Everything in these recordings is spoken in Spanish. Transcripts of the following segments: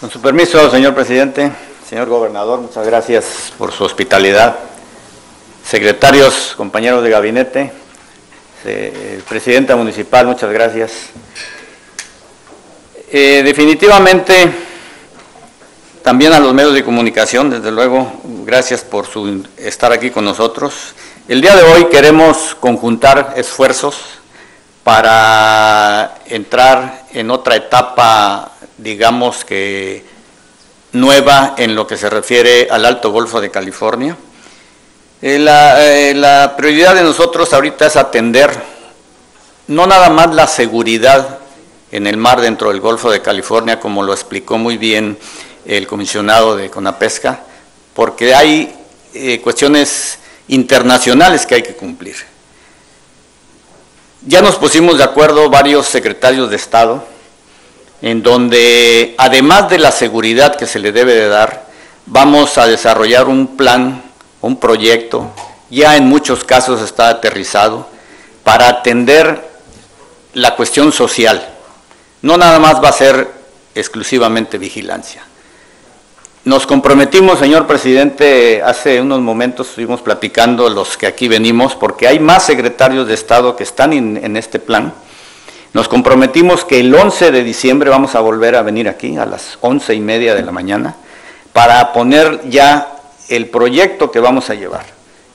Con su permiso, señor presidente, señor gobernador, muchas gracias por su hospitalidad. Secretarios, compañeros de gabinete, eh, presidenta municipal, muchas gracias. Eh, definitivamente, también a los medios de comunicación, desde luego, gracias por su estar aquí con nosotros. El día de hoy queremos conjuntar esfuerzos para entrar en otra etapa, digamos que nueva en lo que se refiere al Alto Golfo de California. Eh, la, eh, la prioridad de nosotros ahorita es atender no nada más la seguridad en el mar dentro del Golfo de California, como lo explicó muy bien el comisionado de Conapesca, porque hay eh, cuestiones internacionales que hay que cumplir. Ya nos pusimos de acuerdo varios secretarios de Estado, en donde además de la seguridad que se le debe de dar, vamos a desarrollar un plan, un proyecto, ya en muchos casos está aterrizado, para atender la cuestión social. No nada más va a ser exclusivamente vigilancia. Nos comprometimos, señor presidente, hace unos momentos estuvimos platicando los que aquí venimos, porque hay más secretarios de Estado que están en, este plan. Nos comprometimos que el 11 de diciembre vamos a volver a venir aquí a las once y media de la mañana para poner ya el proyecto que vamos a llevar.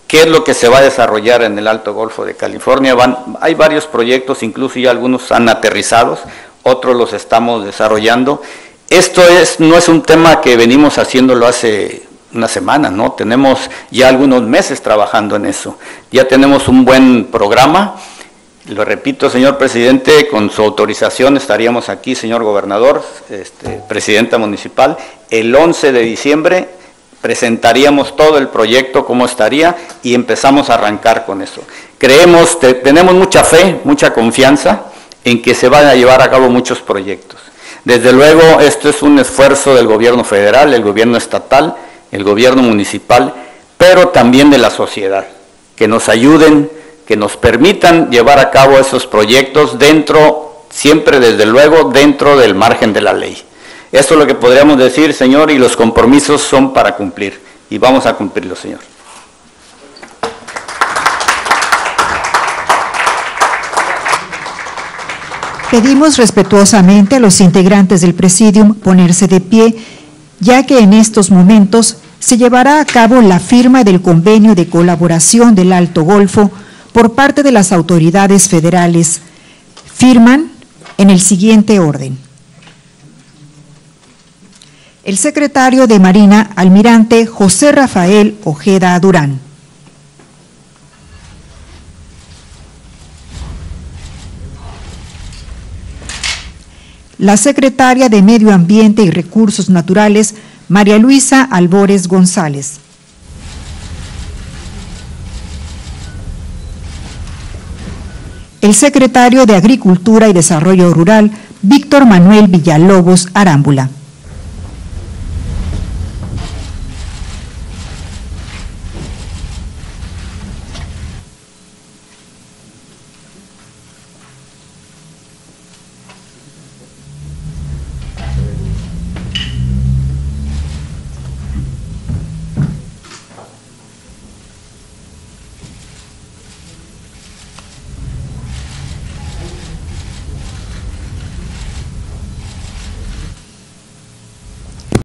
¿Qué es lo que se va a desarrollar en el Alto Golfo de California? Van, hay varios proyectos, incluso ya algunos han aterrizados, otros los estamos desarrollando esto es, no es un tema que venimos haciéndolo hace una semana, ¿no? Tenemos ya algunos meses trabajando en eso. Ya tenemos un buen programa. Lo repito, señor presidente, con su autorización estaríamos aquí, señor gobernador, este, presidenta municipal, el 11 de diciembre presentaríamos todo el proyecto, cómo estaría, y empezamos a arrancar con eso. Creemos, tenemos mucha fe, mucha confianza en que se van a llevar a cabo muchos proyectos. Desde luego, esto es un esfuerzo del gobierno federal, el gobierno estatal, el gobierno municipal, pero también de la sociedad, que nos ayuden, que nos permitan llevar a cabo esos proyectos dentro, siempre desde luego, dentro del margen de la ley. Esto es lo que podríamos decir, Señor, y los compromisos son para cumplir, y vamos a cumplirlos, Señor. Pedimos respetuosamente a los integrantes del Presidium ponerse de pie, ya que en estos momentos se llevará a cabo la firma del convenio de colaboración del Alto Golfo por parte de las autoridades federales. Firman en el siguiente orden. El secretario de Marina, almirante José Rafael Ojeda Durán. la secretaria de Medio Ambiente y Recursos Naturales, María Luisa Albores González. El secretario de Agricultura y Desarrollo Rural, Víctor Manuel Villalobos Arámbula.